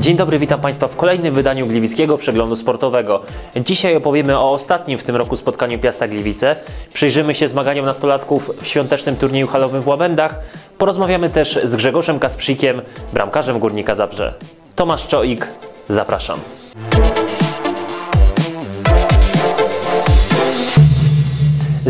Dzień dobry, witam Państwa w kolejnym wydaniu Gliwickiego Przeglądu Sportowego. Dzisiaj opowiemy o ostatnim w tym roku spotkaniu Piasta Gliwice. Przyjrzymy się zmaganiom nastolatków w świątecznym turnieju halowym w Łabędach. Porozmawiamy też z Grzegorzem Kasprzykiem, bramkarzem Górnika Zabrze. Tomasz Czoik, zapraszam.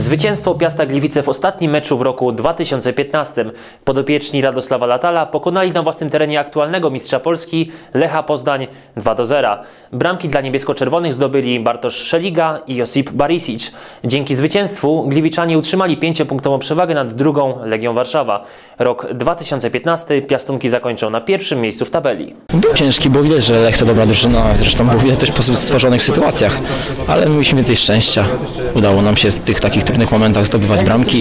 Zwycięstwo Piasta Gliwice w ostatnim meczu w roku 2015. Podopieczni Radosława Latala pokonali na własnym terenie aktualnego mistrza Polski Lecha Poznań 2 do 0. Bramki dla niebiesko-czerwonych zdobyli Bartosz Szeliga i Josip Barisic. Dzięki zwycięstwu Gliwiczanie utrzymali pięciopunktową przewagę nad drugą Legią Warszawa. Rok 2015 Piastunki zakończą na pierwszym miejscu w tabeli. Był ciężki, bo widać, że Lech to dobra drużyna, zresztą było widać też po stworzonych sytuacjach, ale mieliśmy więcej szczęścia. Udało nam się z tych takich trudnych momentach zdobywać bramki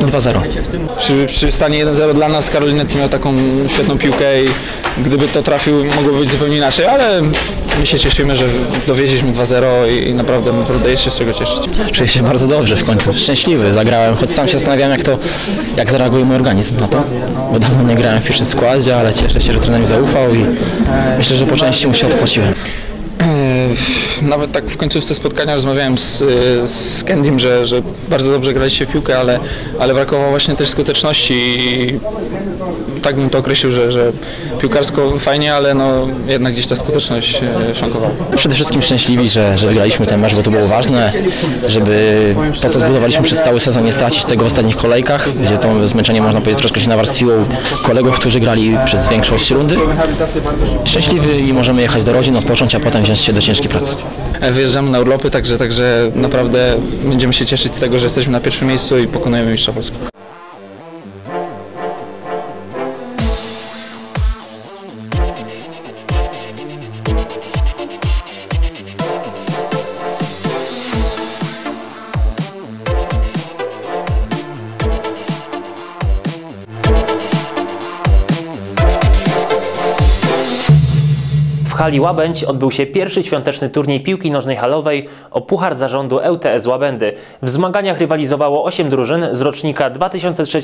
i 2-0. Przy, przy stanie 1-0 dla nas Karolinetti miał taką świetną piłkę i gdyby to trafił mogłoby być zupełnie inaczej, ale my się cieszymy, że dowieźliśmy 2-0 i, i naprawdę, naprawdę jest się z czego cieszyć. Czuję się bardzo dobrze w końcu, szczęśliwy. Zagrałem, choć sam się zastanawiałem jak to, jak zareaguje mój organizm na to, bo dawno nie grałem w pierwszym składzie, ale cieszę się, że trener mi zaufał i myślę, że po części mu się odpłaciłem. Nawet tak w końcówce spotkania rozmawiałem z, z Kendym, że, że bardzo dobrze graliście w piłkę, ale, ale brakowało właśnie też skuteczności i tak bym to określił, że, że piłkarsko fajnie, ale no jednak gdzieś ta skuteczność e, szwankowała. Przede wszystkim szczęśliwi, że, że wygraliśmy ten mecz, bo to było ważne, żeby to, co zbudowaliśmy przez cały sezon, nie stracić tego w ostatnich kolejkach, gdzie to zmęczenie, można powiedzieć, troszkę się nawarstwiło kolegów, którzy grali przez większość rundy. Szczęśliwy i możemy jechać do rodzin, odpocząć, a potem wziąć się do ciężkiej pracy. E, Wyjeżdżamy na urlopy, także, także naprawdę będziemy się cieszyć z tego, że jesteśmy na pierwszym miejscu i pokonujemy mistrza Polski. Hali Łabędź odbył się pierwszy świąteczny turniej piłki nożnej halowej o Puchar Zarządu ŁTS Łabędy. W zmaganiach rywalizowało 8 drużyn z rocznika 2003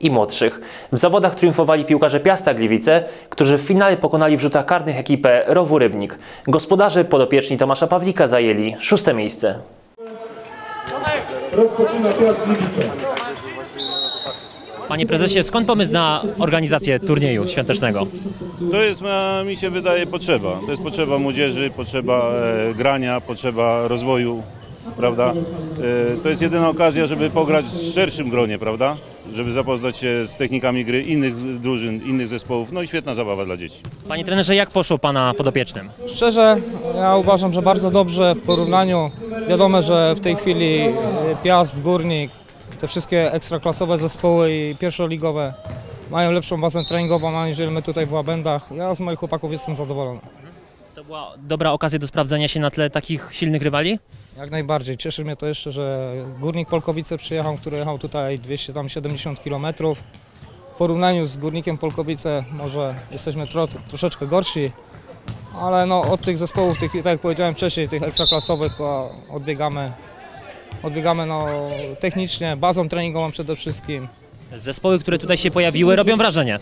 i młodszych. W zawodach triumfowali piłkarze Piasta Gliwice, którzy w finale pokonali w rzutach karnych ekipę Rowu Rybnik. Gospodarze podopieczni Tomasza Pawlika zajęli szóste miejsce. rozpoczyna Piast Gliwice. Panie prezesie, skąd pomysł na organizację turnieju świątecznego? To jest, mi się wydaje, potrzeba. To jest potrzeba młodzieży, potrzeba e, grania, potrzeba rozwoju, prawda? E, to jest jedyna okazja, żeby pograć w szerszym gronie, prawda? Żeby zapoznać się z technikami gry innych drużyn, innych zespołów. No i świetna zabawa dla dzieci. Panie trenerze, jak poszło Pana podopiecznym? Szczerze, ja uważam, że bardzo dobrze w porównaniu. Wiadomo, że w tej chwili y, Piast, Górnik, te wszystkie ekstraklasowe zespoły i pierwszoligowe mają lepszą bazę treningową aniżeli my tutaj w Łabędach. Ja z moich chłopaków jestem zadowolony. To była dobra okazja do sprawdzenia się na tle takich silnych rywali? Jak najbardziej. Cieszy mnie to jeszcze, że Górnik Polkowice przyjechał, który jechał tutaj 270 km. W porównaniu z Górnikiem Polkowice może jesteśmy tro, troszeczkę gorsi, ale no, od tych zespołów, tych, tak jak powiedziałem wcześniej, tych ekstraklasowych odbiegamy, odbiegamy no, technicznie, bazą treningową przede wszystkim. Zespoły, które tutaj się pojawiły, robią wrażenie.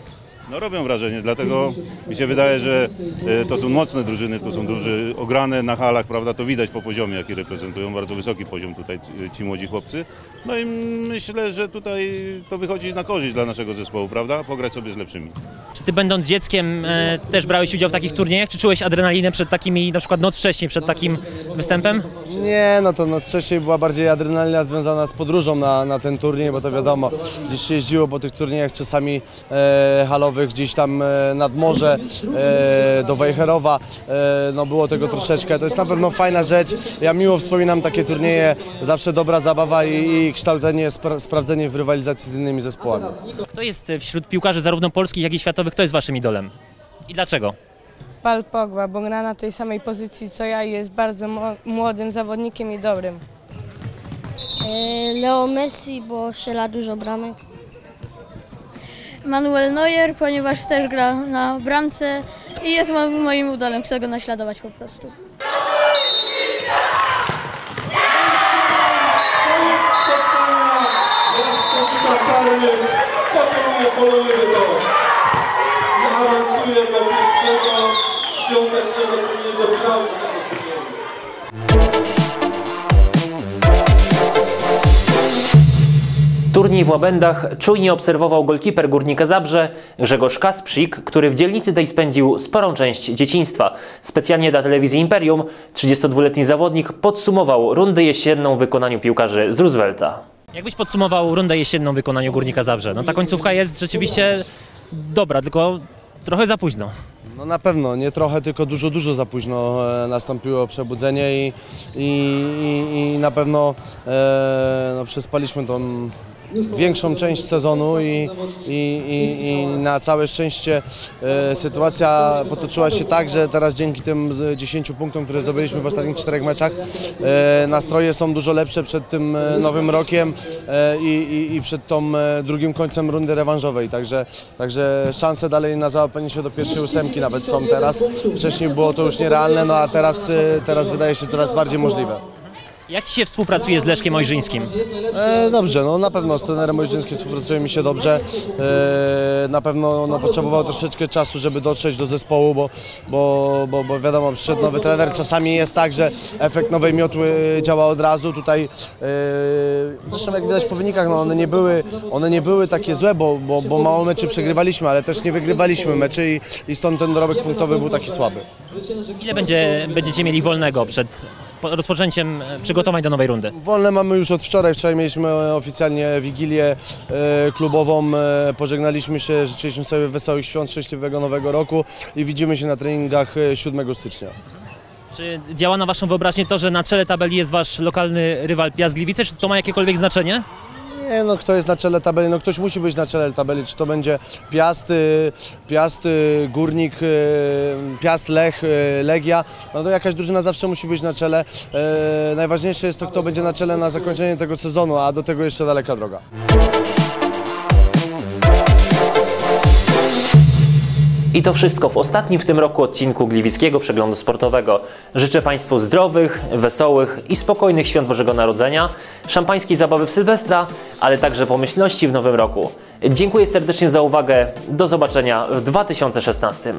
No robią wrażenie, dlatego mi się wydaje, że e, to są mocne drużyny, to są drużyny ograne na halach, prawda? To widać po poziomie, jaki reprezentują, bardzo wysoki poziom tutaj ci młodzi chłopcy. No i myślę, że tutaj to wychodzi na korzyść dla naszego zespołu, prawda? Pograć sobie z lepszymi. Czy ty będąc dzieckiem e, też brałeś udział w takich turniejach? Czy czułeś adrenalinę przed takimi, na przykład noc wcześniej, przed takim występem? Nie, no to noc wcześniej była bardziej adrenalina związana z podróżą na, na ten turniej, bo to wiadomo, gdzieś się jeździło po tych turniejach czasami e, halowych, gdzieś tam e, nad morze, e, do Wejherowa, e, no było tego troszeczkę, to jest na pewno fajna rzecz, ja miło wspominam takie turnieje, zawsze dobra zabawa i, i kształcenie, spra sprawdzenie w rywalizacji z innymi zespołami. Kto jest wśród piłkarzy zarówno polskich, jak i światowych, kto jest waszym idolem? I dlaczego? Paul Pogba, bo gra na tej samej pozycji co ja i jest bardzo młodym zawodnikiem i dobrym. E, Leo Messi, bo strzela dużo bramek. Manuel Neuer, ponieważ też gra na bramce i jest mo- moim idolem, chcę go naśladować po prostu. Karny, Turniej w Łabędach czujnie obserwował golkiper Górnika Zabrze Grzegorz Kasprzyk, który w dzielnicy tej spędził sporą część dzieciństwa. Specjalnie dla telewizji Imperium 32-letni zawodnik podsumował rundę jesienną w wykonaniu piłkarzy z Roosevelta. Jakbyś podsumował rundę jesienną w wykonaniu Górnika Zabrze? No ta końcówka jest rzeczywiście dobra, tylko trochę za późno. No na pewno, nie trochę, tylko dużo, dużo za późno e, nastąpiło przebudzenie i, i, i, i na pewno e, no, przespaliśmy tą większą część sezonu i, i, i, i na całe szczęście e, sytuacja potoczyła się tak, że teraz dzięki tym z 10 punktom, które zdobyliśmy w ostatnich czterech meczach, e, nastroje są dużo lepsze przed tym e, nowym rokiem i, i, przed tą drugim końcem rundy rewanżowej. Także, także szanse dalej na załapanie się do pierwszej ósemki nawet są teraz. Wcześniej było to już nierealne, no a teraz, teraz wydaje się coraz bardziej możliwe. Jak Ci się współpracuje z Leszkiem Ojrzyńskim? E, dobrze, no na pewno z trenerem Mojżdżyńskim współpracuje mi się dobrze. E, na pewno no, potrzebował troszeczkę czasu, żeby dotrzeć do zespołu, bo, bo, bo, bo wiadomo, przyszedł nowy trener. Czasami jest tak, że efekt nowej miotły działa od razu. Tutaj e, zresztą jak widać po wynikach, no one nie były, one nie były takie złe, bo, bo, bo mało meczy przegrywaliśmy, ale też nie wygrywaliśmy meczy i, i stąd ten dorobek punktowy był taki słaby. Ile będzie, będziecie mieli wolnego przed rozpoczęciem e, przygotowań do nowej rundy? Wolne mamy już od wczoraj. Wczoraj mieliśmy oficjalnie wigilię e, klubową. E, pożegnaliśmy się, życzyliśmy sobie wesołych świąt, szczęśliwego nowego roku i widzimy się na treningach e, 7 stycznia. Czy działa na Waszą wyobraźnię to, że na czele tabeli jest Wasz lokalny rywal Piast Gliwice? Czy to ma jakiekolwiek znaczenie? Nie no, kto jest na czele tabeli? No ktoś musi być na czele tabeli. Czy to będzie Piast, y, Piast, y, Górnik, y, Piast, Lech, Legia. No to jakaś drużyna zawsze musi być na czele. Najważniejsze jest to, kto będzie na czele na zakończenie tego sezonu, a do tego jeszcze daleka droga. I to wszystko w ostatnim w tym roku odcinku Gliwickiego Przeglądu Sportowego. Życzę Państwu zdrowych, wesołych i spokojnych świąt Bożego Narodzenia, szampańskiej zabawy w Sylwestra, ale także pomyślności w nowym roku. Dziękuję serdecznie za uwagę. Do zobaczenia w 2016.